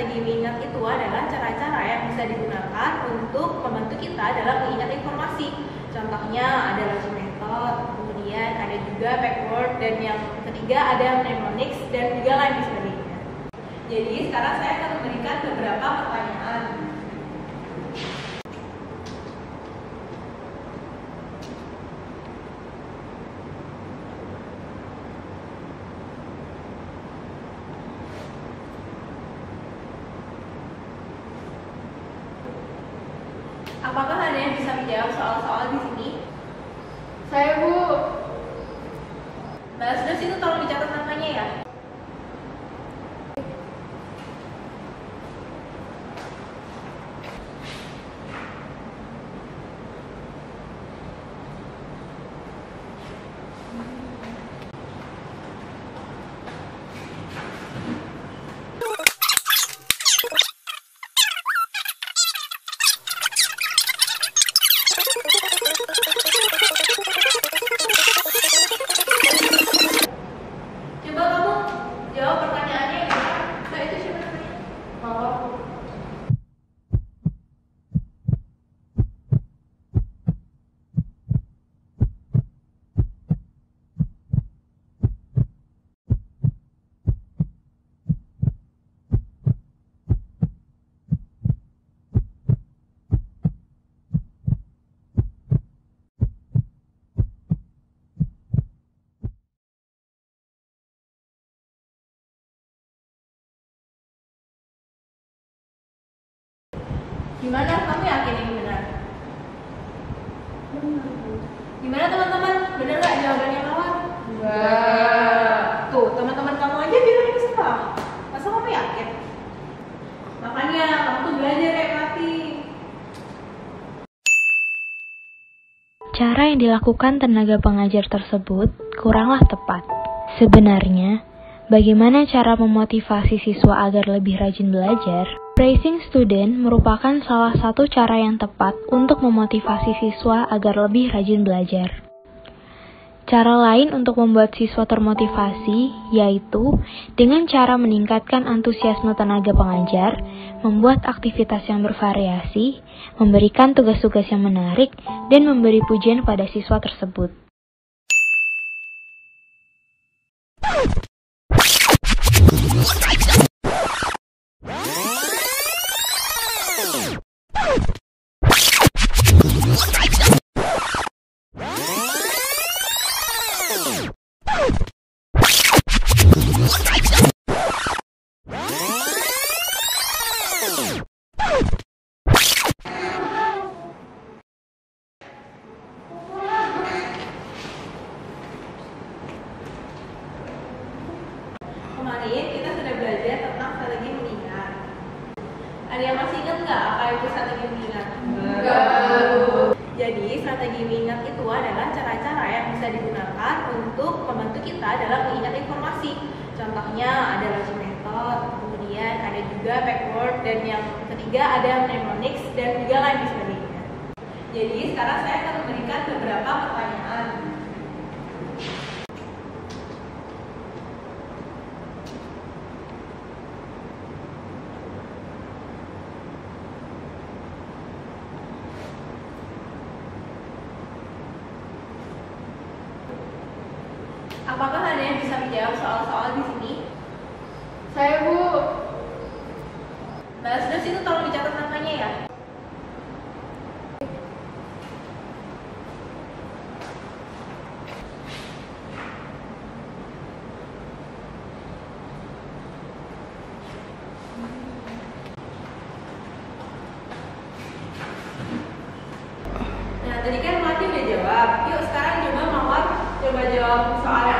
strategi mengingat itu adalah cara-cara yang bisa digunakan untuk membantu kita dalam mengingat informasi. Contohnya ada logic method, kemudian ada juga backward, dan yang ketiga ada mnemonics dan juga lain sebagainya. Jadi sekarang saya akan memberikan beberapa pertanyaan. Apakah ada yang bisa menjawab soal-soal di sini? Saya Bu. Mbak Asdas itu tolong dicatat namanya ya. Coba kamu jawab pertanyaannya ya. Mbak itu siapa namanya? Mawar Bu. Gimana kamu yakin ini benar? Benar. Gimana teman-teman? Benar nggak jawabannya Mawar? Enggak. Tuh, teman-teman kamu aja bilang ini salah. Masa kamu yakin? Makanya kamu tuh belajar kayak mati. Cara yang dilakukan tenaga pengajar tersebut kuranglah tepat. Sebenarnya, bagaimana cara memotivasi siswa agar lebih rajin belajar? Praising student merupakan salah satu cara yang tepat untuk memotivasi siswa agar lebih rajin belajar. Cara lain untuk membuat siswa termotivasi yaitu dengan cara meningkatkan antusiasme tenaga pengajar, membuat aktivitas yang bervariasi, memberikan tugas-tugas yang menarik, dan memberi pujian pada siswa tersebut. Kemarin kita sudah belajar tentang strategi mengingat. Ada yang masih ingat nggak apa itu strategi mengingat? Jadi strategi mengingat itu adalah cara-cara yang bisa digunakan untuk membantu kita dalam mengingat informasi. Contohnya ada logic method, kemudian ada juga backward, dan yang ketiga ada mnemonics dan juga lain sebagainya. Jadi sekarang saya akan memberikan beberapa pertanyaan. Saya Bu. Mbak Asdas itu tolong dicatat namanya ya. Nah, tadi kan Melati udah jawab. Yuk sekarang coba Mawar coba jawab soal yang ada di